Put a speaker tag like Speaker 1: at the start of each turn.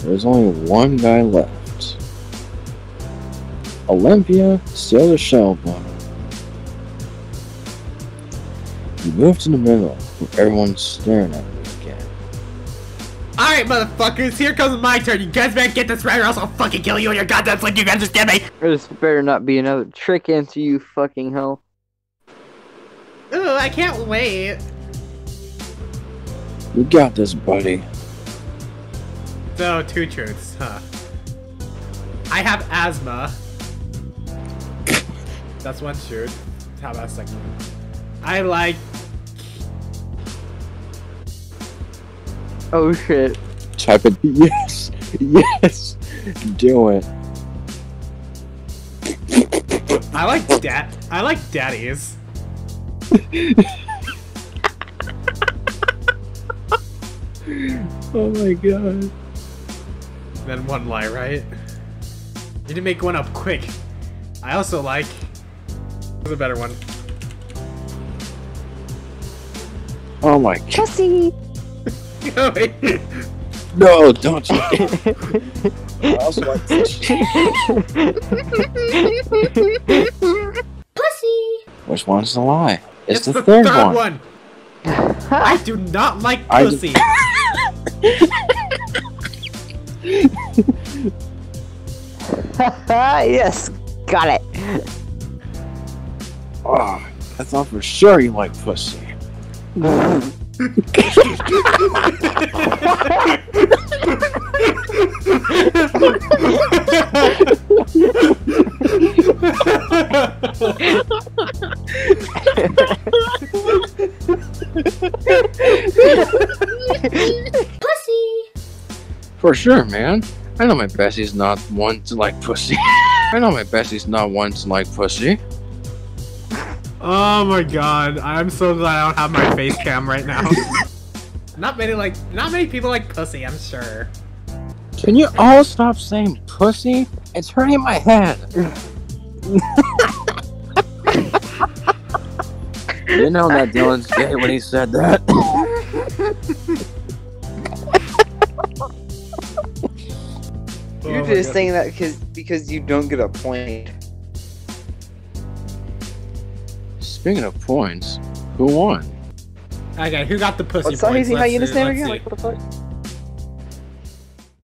Speaker 1: There's only one guy left. Olympia, still the shell bone. You move to the middle, where everyone's staring at you again.
Speaker 2: Alright, motherfuckers, here comes my turn. You guys better get this right or else I'll fucking kill you and your goddamn like you understand me?
Speaker 3: This better not be another trick into you fucking hell.
Speaker 2: Ooh, I can't wait.
Speaker 1: You got this, buddy.
Speaker 2: So, two truths, huh? I have asthma. That's one truth. How about a second one? I like.
Speaker 3: Oh shit.
Speaker 1: Type it. Yes! Yes! Do it.
Speaker 2: I like dad. I like daddies.
Speaker 1: Oh my god.
Speaker 2: Then one lie, right? Need to make one up quick. I also like. What's a better one?
Speaker 1: Oh my god.
Speaker 3: Pussy!
Speaker 1: No, don't you. I also like this. Which one's the lie? It's, the, third, one.
Speaker 2: I do not like
Speaker 1: I-
Speaker 2: pussy.
Speaker 3: yes, got it.
Speaker 1: Oh, I thought for sure you like pussy. Pussy. For sure, man. I know my bestie's not one to like pussy. I know my bestie's not one to like pussy.
Speaker 2: oh my god, I'm so glad I don't have my face cam right now. not many like, not many people like pussy. I'm sure.
Speaker 1: Can you all stop saying pussy? It's hurting my head. you know that Dylan's gay when he said that.
Speaker 3: You're
Speaker 2: Oh
Speaker 3: just
Speaker 2: God.
Speaker 3: saying that because because you don't get a point.
Speaker 1: Speaking of points, who won?
Speaker 2: I Okay, who got the pussy
Speaker 3: What's
Speaker 2: points? Let's see,
Speaker 3: understand
Speaker 2: let's
Speaker 3: again?
Speaker 2: see.
Speaker 3: Like what the fuck?